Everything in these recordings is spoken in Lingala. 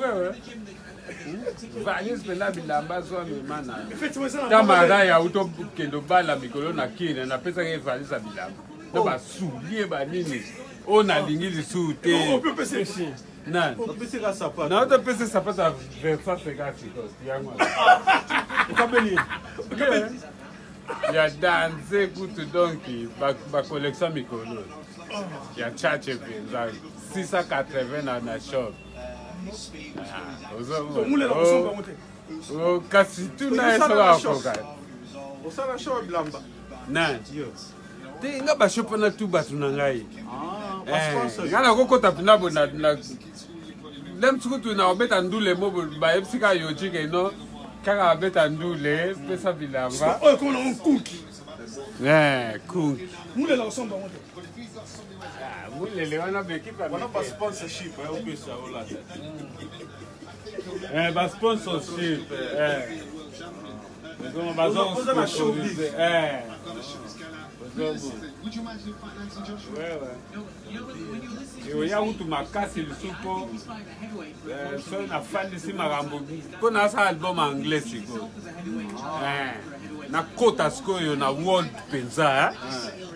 wewe valise mpena bilamba zwa mema na tamara ya uto kende obala mikolo na kine napesaka ye valise ya bilamba na oh. basulie banini oyo nalingi lisusu te oh, nani na otopesa sapato ya versa sekasi yango ya danze kutu donc bacollection mikolo ya chache mpenza 680 na shop kasi tuna ye soko akoka osala sho bilamba nani te nga basho mpona tu bato na ngai nga nakokota mpena bo lem sukutu na obeta ndule mo bayebisi ka yo jike no kaka abeta ndule pesa bilamba oyo komona ngo nkunki kunki Ah, mulele wana bekipa wana ba sponsorship ayo eh, pesa ola eh ba sponsorship eh donc ba sponsorship eh oya kutu makasi lisuko eh, so nafandisi makambo mpo nasala album anglais sikoyo eh, nakota sikoyo na world mpenza eh.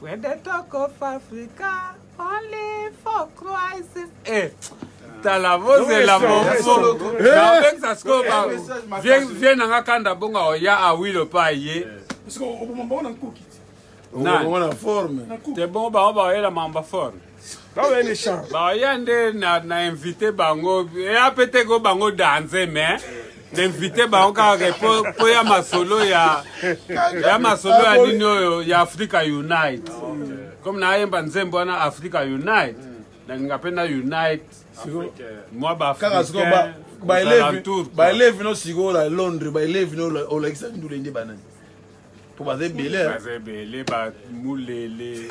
Where the talk of Africa, only for crisis. Eh, tala bozela momo bapekisa sikoyo vie na nga kanda bongo oya awilo pa ye na forme te bongo bango baoyela mamba forme baya nde na invite bango eya mpe te ko bango danze mais na invite bango kaka mpo ya masolo ya ya masolo ya nini oyo ya africa unite comme nayemba nzembo wana africa unite nalinga mpe na unite mwa baeleve no sikoyo na londres baeleve no olakisa ndule nde banani mpo baza ebele baza ebele bamulele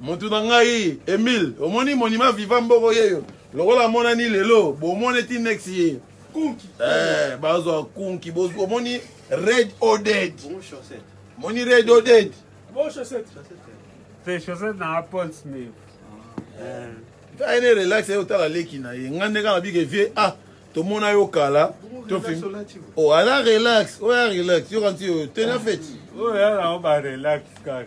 motu na ngai emile omoni monima viva mboko yeyo lokola amonani lelo bomoni ti next ye kunki eh, bazwa kunki omoni red oded moni red oded ngai ne relax ye otala leki na ye ngai nde kaka bike vie ah tomona yo kala oh, ala relax oya relax yokanti oyo tena feti oyo yala oba relax kaka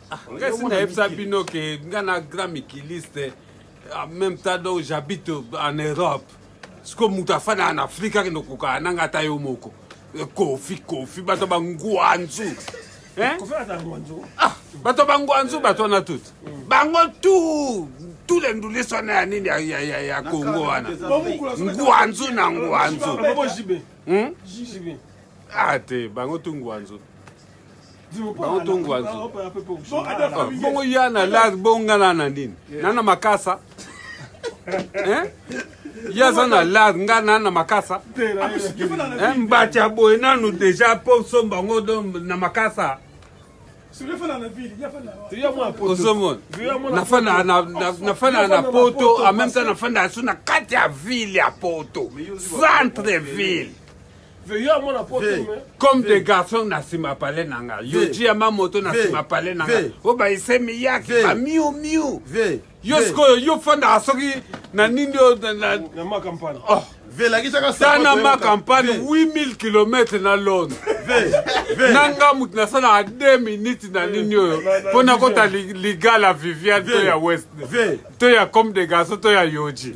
Ah, ngai si nayebisa bino ke ngai na grand mikiliste en même temps donc j'habite en europe siko moto afanda en afrique akende okokana na ngai ata yo moko eh, kofi kofi bato bangwanzu eh? ah, bato bangwanzu bato wana tout mm. bango tout tout le ndulisi wana ya nini ya congo wana ngwanzu na ngwanzu hmm? ate ah, bango tu ngwanzu baotongwanzi bongo ya na las bongana na nini na na makasa ye aza na lar nga na na makasa mbati ya boye nanu deja mpo somba ngo do na makasa ozomona nafandaka na poto en même temps nafandaka so na kati ya ville ya poto centre ville comme des garçons na nsima pale na nga yo tia ma moto na nsima pale na nga obayise miyaki bamiu miu yo sikoyo yo fandaka soki na nini oyo tana ma campagne 8000 km na londre na nga moto nasalaka 2 minute na nini oyo mpo nakota ligala viviane to ya west to ya comme de garçon to ya yoji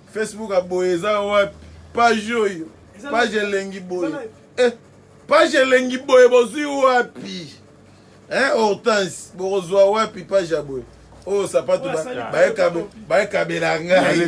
Facebook a boye eza wapi? Page oyo. Page elengi boye. Eh, page elengi boye bozui wapi? Hein, Hortense, bokozwa wapi page ya boye? oyo oh, sapato bayekabela ngai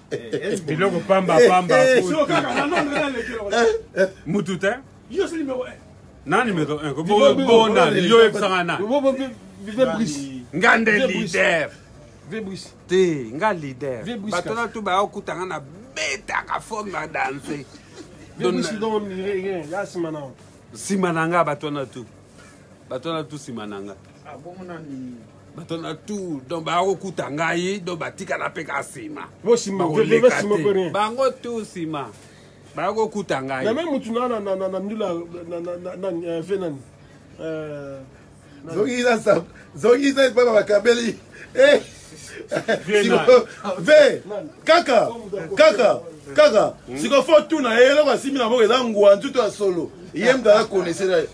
biloko pamba pamba mutu te na numero 1 kobona yo oyebisaka na nga nde leader te nga leader bato na tu baya okuta nga na betaka forme na danse nsima na nga bato wana tu bato wana tu nsima na nga bato na tour donc bakokuta ngai donc batikala mpe ka nsima bango tour nsima bakokuta ngai na me motu na ndula ve nani zongisa zongisa epai babakabeli eh! ve kaka kaka kaka sikoyo fo tuna ye eloko asimbi na moko eza ngwanzu to ya solo ye moto aza konesela ye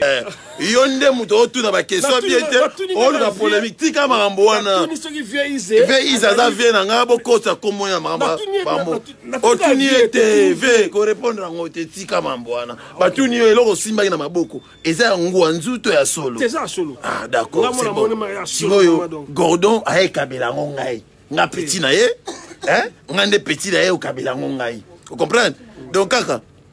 Eh, yo nde moto otuna bakestion bie te oluka polemique tika makambo wana ve is aza vie na ngai bokosa kombo ya makambo otuni ye te ve korepondre yango te tika makambo wana batuni yo eloko osimbaki na maboko eza ya ngua nzuto ya solo ah, d'accord sikoyo gordon ayekabela yango ngai nga peti na ye nga nde peti na ye okabela yango ngai ocomprendre donc kaka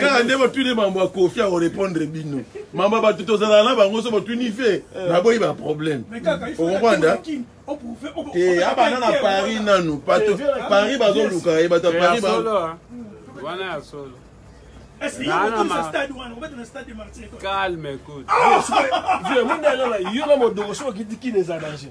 kaka nde botuni mambo ya kofi ya korepondre bino mambo ya bato tozalaka na bango so botuni fe eh. naboyi baproblème okokwanda te abanda na paris nanu paris bazoluka ye bato ya paris wana ya solo calme écoute vieux mondela yo na modoko soki okiti kini eza danger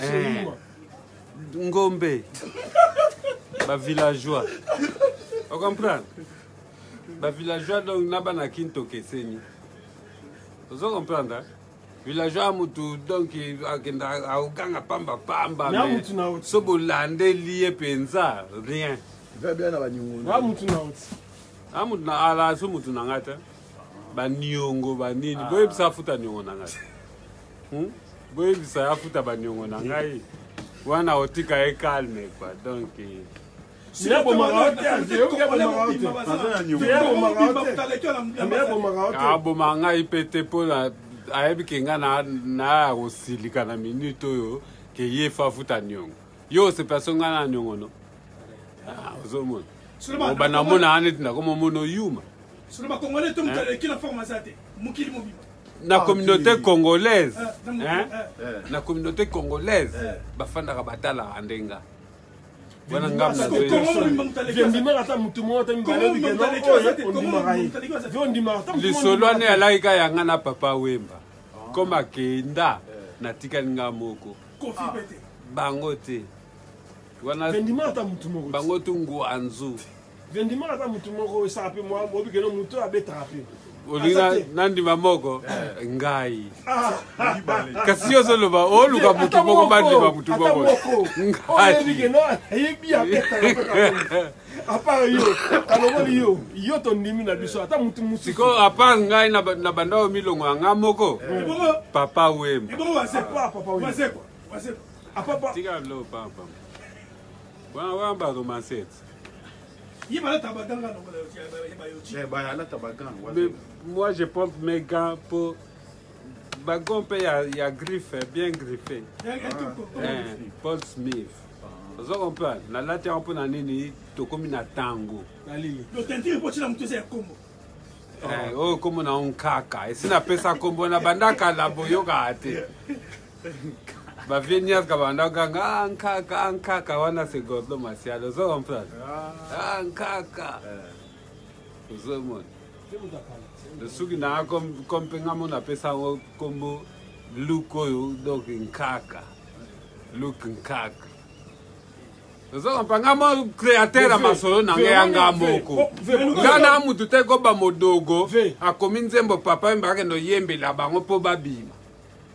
eh, ngombe bavillageois ocomprendre bavillageois donc na bana kinto keseni ozo comprendre villageois mutu donc akenda akokanga pamba pamba so bolandeli ye mpenza rien amutu na ala so mutu na ngai te baniongo banini boyebisa afuta niongo na ngai hmm? boyebisa ya futa baniongo na ngai wana otika ye calme kwa donc aboma ah, ngai mpe te mpo ayebi ke ngai naya kosilika na minute oyo ke ye fafuta niongo yo osepela so ngai na niongo no ah, ozomona oba namona aneti nakomomona oyuma solo bakongole to moto aleki na forme aza te mokili mobima na communauté congolaise na communauté congolaise bafandaka batalaka ndenga wana ngamnalisolo wana yalaki ka yanga na papa wemba comme akenda natikali nga moko bango te wana bango tu ngwanzu vendimaka ata motu moko esaka mpe mwa boyebi keno motu oyo abetaka mpe olingi nandima moko eh. ngai ah. kasi yo ozoloba oluka motu moko bandima motu moko siko apart ngai na banda oyo milongo ya ngai moko eh. papa wemba tika lo papa wana wana baromancete Mais moi je pompe mes gants pour bagon mpe ya, ya griffe bien griffe eh, paul smith ozo comprendre nalati yango mpo na nini tokomi na ntango oyo nkombo na yo nkaka esi napesa nkombo na banda kala boyokaka te ba vieux nias ka banda ganga ah, nkaka ah, nkaka wana c'est Godlo Masiala ozo comprendre ah, ah nkaka eh. ozo mona soki na kompe nga mona apesa yango kombo luk oyo donc nkaka luk nkaka ozokompa nga mo créateur ya masolo na ngai ya nga moko nga na mutu te koba modogo akomi nzembo papa yembe akende oyembela bango mpo babima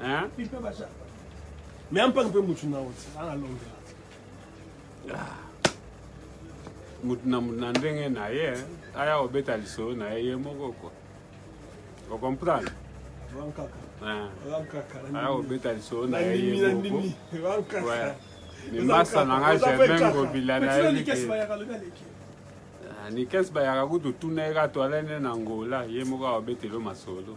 hein pipe ba ja mais ampa mpe mutu na oti ana longa ah. mutu na mutu na ndenge na ye aya obeta lisolo na ye ye moko ko okomprendre aya obeta lisolo na ye ye moko mimasa na nga germain ngobila na ye nikes bayaka kutu tuna ye ka toalene na ngola ye moko aobetelo masolo